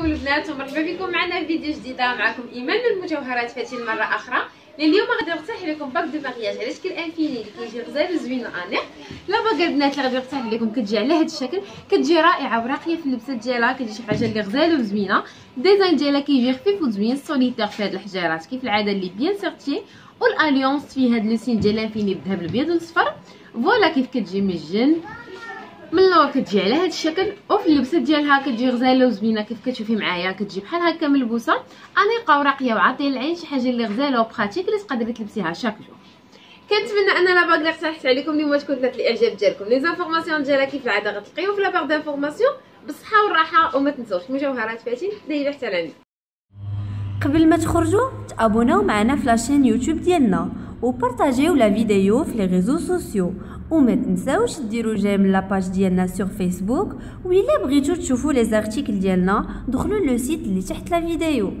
عليكم البنات ومرحبا بكم معنا في فيديو جديدة. معكم إيمان من المجوهرات فاتن مره أخرى. اليوم غادي نقترح لكم bague de mariage. على شكل infini اللي كيجي غزال وزوين وانيق la bague البنات اللي غادي نقترح لكم كتجي على هذا الشكل كتجي رائعة وراقيه في اللبسة ديالها كتجي شي حاجة اللي غزالة وزوينة. ال design ديالها كيجي خفيف وزوين سوليتير في هاد الحجارات. كيف العادة اللي bien serti وال alliance فيه هاد لو ديال l'infini بالذهب الابيض والصفر. voilà كيف كتجي من الجنب من اللور كتجي على هذا الشكل وفي اللبسة ديالها كتجي غزالة وزوينة كيف كتشوفي معايا كتجي بحال هكا ملبوسه أنيقة وراقيه وعاطية العين شي حاجة اللي غزالة و pratique اللي تقدري تلبسيها chaque jour كنتمنى أن la bague اللي اقترحت عليكم اليوم تكون نالت الإعجاب ديالكم. les informations ديالها كيف العادة غتلقيو في la barre d'informations بالصحة والراحة وما تنسوش مجوهرات فاتن دايرة حتى لعندي قبل ما تخرجوا t'abonnaw معنا في la chaîne يوتيوب ديالنا وبارطاجيو la vidéo في les réseaux sociaux وما تنساوش ديروا j'aime la page ديالنا sur فيسبوك وإلا بغيتو تشوفوا les articles ديالنا دخلوا le site اللي تحت la vidéo